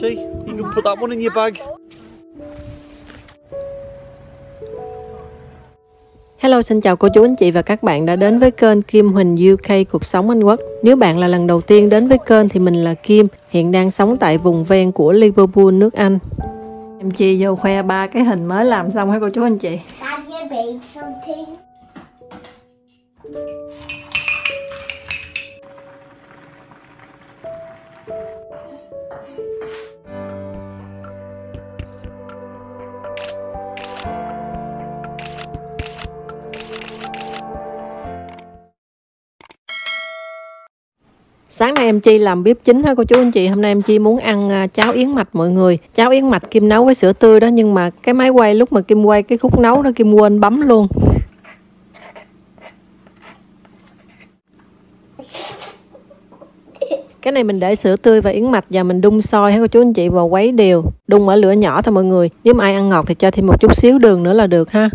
See, you can put that one in your bag. Hello xin chào cô chú anh chị và các bạn đã đến với kênh Kim Huỳnh UK Cuộc sống Anh Quốc. Nếu bạn là lần đầu tiên đến với kênh thì mình là Kim, hiện đang sống tại vùng ven của Liverpool, nước Anh. Em Chi vô khoe ba cái hình mới làm xong hả cô chú anh chị? Sáng nay em Chi làm bếp chính thôi cô chú anh chị? Hôm nay em Chi muốn ăn à, cháo yến mạch mọi người. Cháo yến mạch Kim nấu với sữa tươi đó, Nhưng mà cái máy quay lúc mà Kim quay cái khúc nấu đó, Kim quên bấm luôn. Cái này mình để sữa tươi và yến mạch và mình đun sôi hả cô chú anh chị? Và quấy đều, Đun ở lửa nhỏ thôi mọi người. Nếu mà ai ăn ngọt thì cho thêm một chút xíu đường nữa là được ha.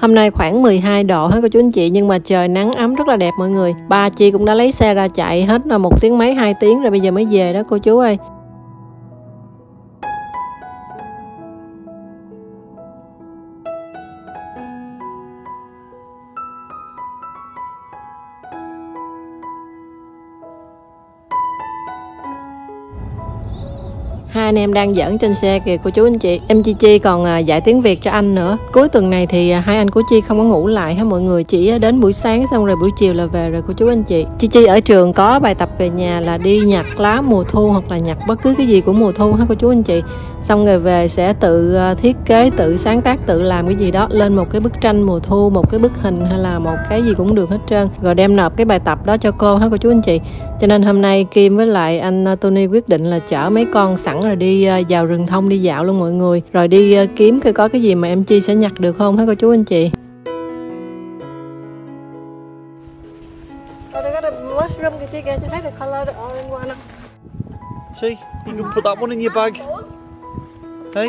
Hôm nay khoảng 12 độ, hết cô chú anh chị, nhưng mà trời nắng ấm rất là đẹp mọi người. Ba chị cũng đã lấy xe ra chạy hết là một tiếng mấy, hai tiếng rồi bây giờ mới về đó cô chú ơi. Hai anh em đang giỡn trên xe kìa, cô chú anh chị. Em chi chi còn à, dạy tiếng việt cho anh nữa. Cuối tuần này thì à, hai anh của chi không có ngủ lại ha mọi người? Chỉ à, đến buổi sáng xong rồi buổi chiều là về rồi, cô chú anh chị. Chi chi ở trường có bài tập về nhà là đi nhặt lá mùa thu hoặc là nhặt bất cứ cái gì của mùa thu ha cô chú anh chị? Xong rồi về sẽ tự thiết kế, tự sáng tác, tự làm cái gì đó, lên một cái bức tranh mùa thu, một cái bức hình hay là một cái gì cũng được hết trơn. Rồi đem nộp cái bài tập đó cho cô ha cô chú anh chị? Cho nên hôm nay kim với lại anh à, tony quyết định là chở mấy con sẵn rồi đi à, vào rừng thông đi dạo luôn mọi người rồi đi à, kiếm coi có cái gì mà em chi sẽ nhặt được không hả cô chú anh chị See, you can put that one in your bag. Hey?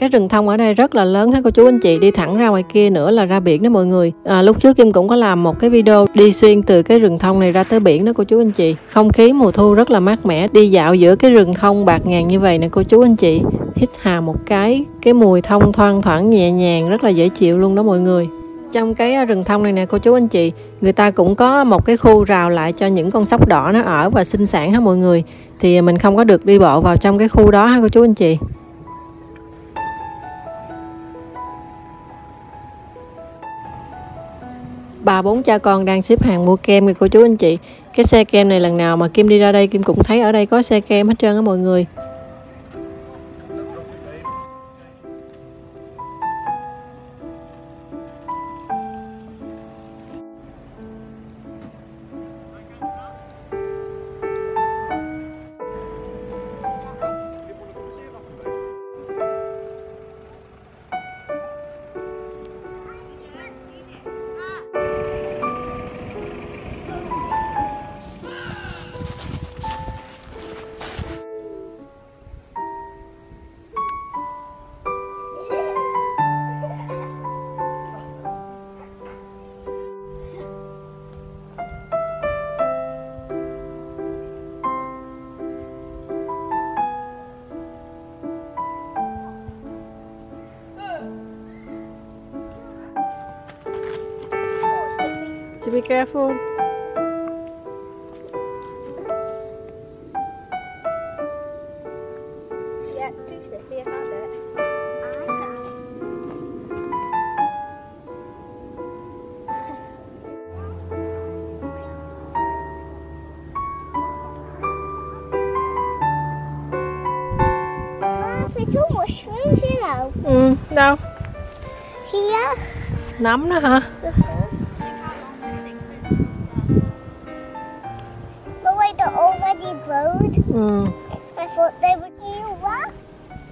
Cái rừng thông ở đây rất là lớn hết cô chú anh chị đi thẳng ra ngoài kia nữa là ra biển đó mọi người. À, lúc trước kim cũng có làm một cái video đi xuyên từ cái rừng thông này ra tới biển đó cô chú anh chị. Không khí mùa thu rất là mát mẻ đi dạo giữa cái rừng thông bạc ngàn như vậy nè cô chú anh chị. Hít hà một cái cái mùi thông thoang thoảng nhẹ nhàng rất là dễ chịu luôn đó mọi người. Trong cái à, rừng thông này nè cô chú anh chị người ta cũng có một cái khu rào lại cho những con sóc đỏ nó ở và sinh sản ha mọi người? Thì mình không có được đi bộ vào trong cái khu đó ha cô chú anh chị? Ba bốn cha con đang xếp hàng mua kem kìa cô chú anh chị. Cái xe kem này lần nào mà kim đi ra đây kim cũng thấy ở đây có xe kem hết trơn á mọi người. So be careful. Yeah, too slippy, I can't do it. I can. There's little mushrooms, you know. Ừ, đâu? Here. Nấm đó hả?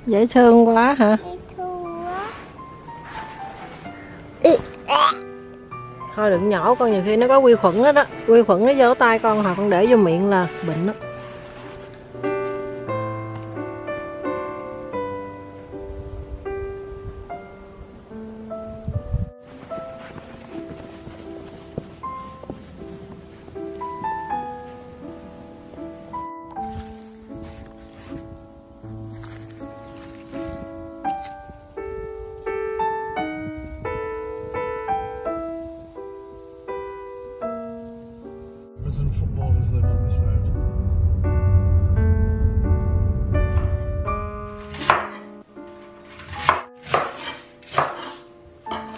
Dễ thương quá hả? Dễ thương quá. thôi đừng nhổ con nhiều khi nó có quy khuẩn đó đó. Quy khuẩn nó vô tay con hoặc con để vô miệng là bệnh đó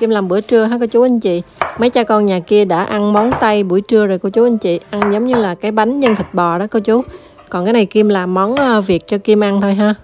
Kim làm bữa trưa, hả cô chú anh chị? Mấy cha con nhà kia đã ăn món Tây buổi trưa rồi cô chú anh chị. Ăn giống như là cái bánh nhân thịt bò đó cô chú. Còn cái này Kim làm món ờ, Việt cho Kim ăn thôi ha.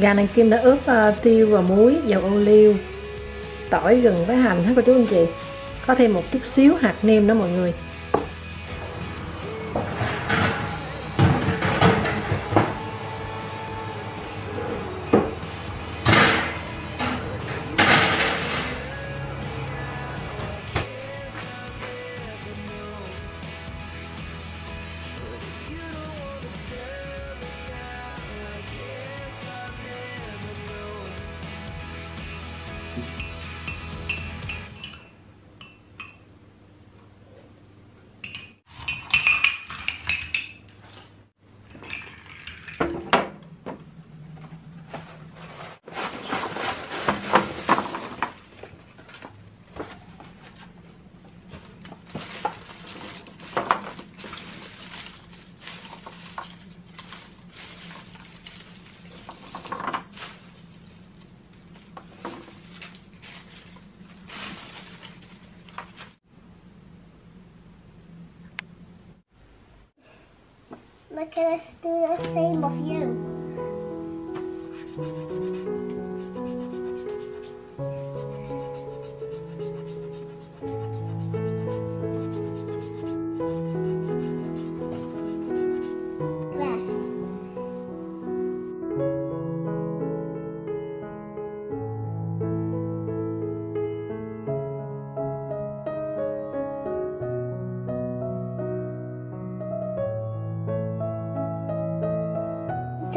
Gà này Kim đã ướp uh, tiêu và muối, dầu ô liu, tỏi, gừng với hành hết cô chú anh chị? Có thêm một chút xíu hạt nêm đó mọi người. But can I do the same of you?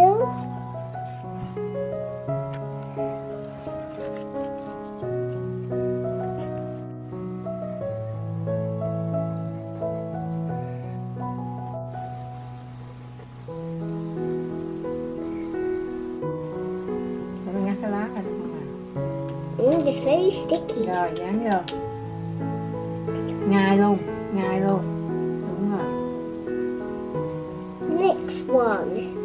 Ạ? Mm, it's very sticky. Rồi, dán vô Ngay luôn, ngay luôn Đúng rồi Next one.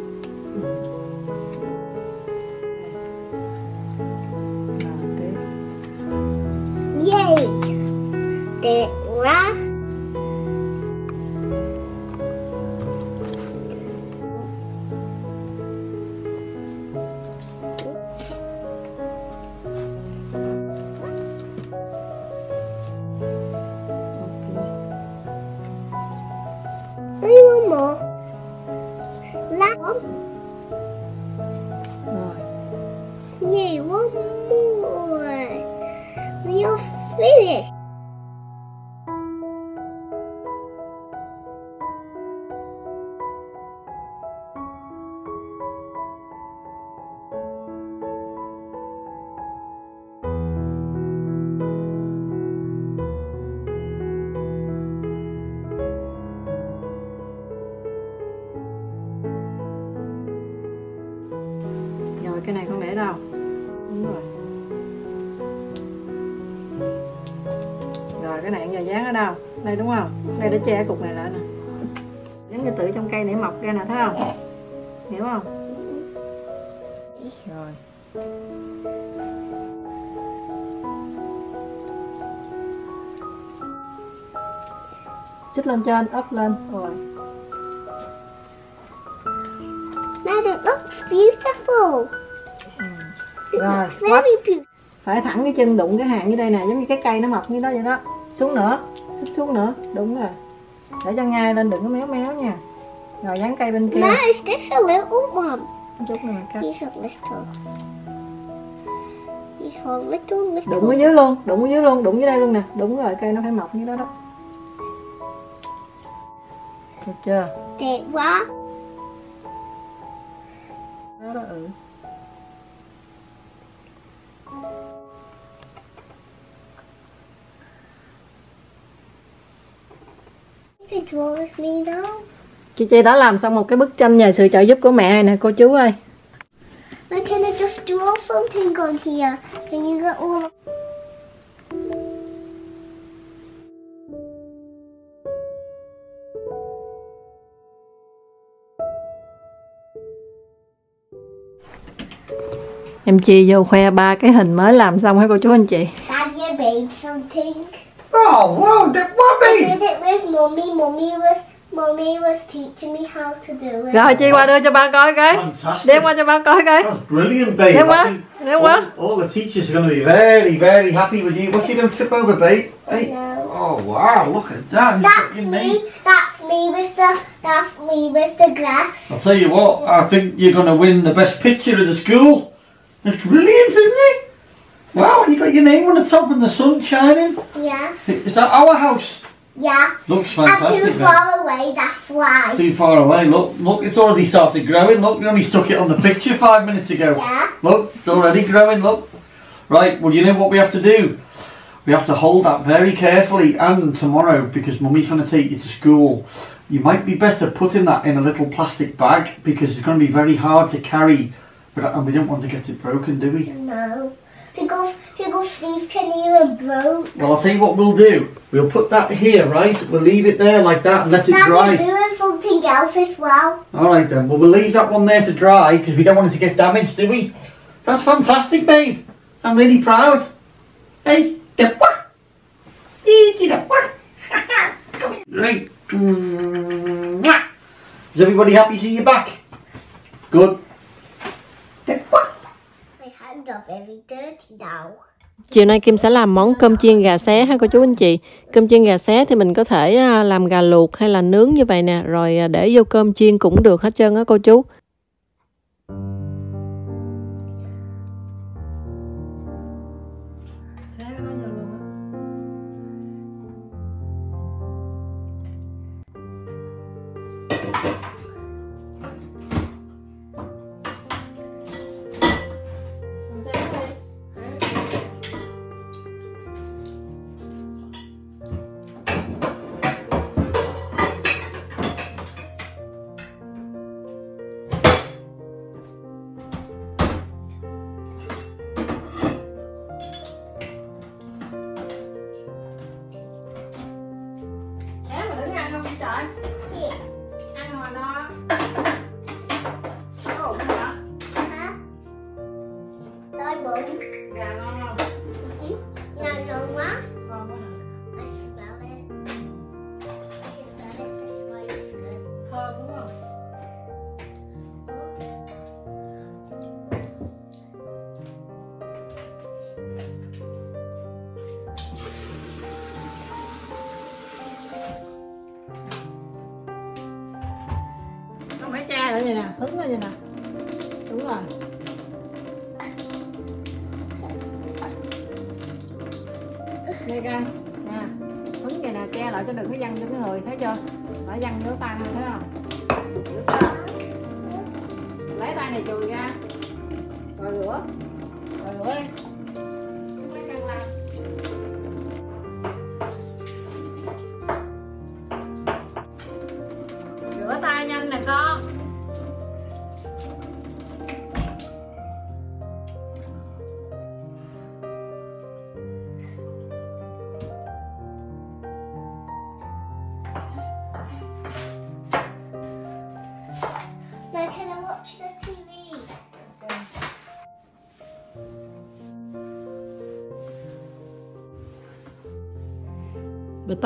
you're finished. Đây đúng không? Đây để che cục này lại nè Dán như tự trong cây để mọc ra nè thấy không? Hiểu không? Rồi Chích lên trên, ấp lên Rồi Now it looks beautiful. It Rồi, beautiful. phải thẳng cái chân đụng cái hàng như đây nè giống như cái cây nó mọc như đó vậy đó xuống nữa xích xuống nữa đúng rồi để cho ngay lên đừng có méo méo nha rồi dán cây bên kia is this a little one? chút nữa cắt He's a little. He's a little little. đụng ở dưới luôn đụng ở dưới luôn đụng dưới đây luôn nè đúng rồi cây nó phải mọc như đó đó được chưa Để quá. đó đó ừ chị chị đã làm xong một cái bức tranh nhờ sự trợ giúp của mẹ này nè cô chú ơi But can I just draw something on here? Can you get all? em chi vô khoe ba cái hình mới làm xong hả cô chú anh chị Daddy I made something. Oh, wow, that I did it with mommy. Mommy was mommy was teaching me how to do it. rồi chi qua đưa cho ba coi cái Fantastic. đem qua cho ba coi cái That was brilliant, babe. Đem qua, think đem qua. all, all the teachers are going to be very, very happy with you. What you going to trip over, babe? Hey. No. Oh, wow, look at that. You've That's got your me. name. That's me with the. That's me with the glass. I'll tell you what, I think you're going to win the best picture of the school. It's brilliant, isn't it? Wow, and you got your name on the top and the sun shining. Yeah. Is that our house? Yeah. Looks I'm too far away. That's why. Too far away. Look, look, it's already started growing. Look, we only stuck it on the picture five minutes ago. Yeah. Look, it's already growing. Look. Right. Well, you know what we have to do. We have to hold that very carefully. And tomorrow, because Mummy's going to take you to school, you might be better putting that in a little plastic bag because it's going to be very hard to carry. But and we don't want to get it broken, do we? No. Because because Steve can even broke. Well, I'll tell you what we'll do. We'll put that here, right? We'll leave it there like that and let it Now dry. we're doing something else as well. All right then. Well, we'll leave that one there to dry because we don't want it to get damaged, do we? That's fantastic, babe. I'm really proud. Hey, the what? Eat the what? Come here. Right. Is everybody happy to see you back? Good. Hands Chiều nay Kim sẽ làm món cơm chiên gà xé ha cô chú anh chị. Cơm chiên gà xé thì mình có thể à, làm gà luộc hay là nướng như vậy nè, rồi à, để vô cơm chiên cũng được hết trơn á cô chú. Hứng lên vậy nè. Đúng rồi. Đây coi, nè, hứng vậy nè, che lại cho đừng có văng cho cái người, thấy chưa? Phải văng nữa tan thấy không?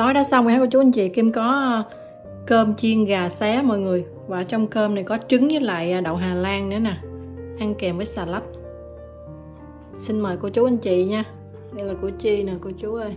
Tối đã xong rồi hả cô chú anh chị Kim có ờ, cơm chiên gà xé mọi người. Và trong cơm này có trứng với lại ờ, đậu Hà Lan nữa nè. Ăn kèm với xà lách. Xin mời cô chú anh chị nha. Đây là củ chi nè, cô chú ơi.